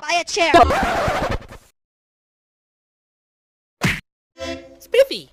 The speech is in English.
Buy a chair. Spiffy!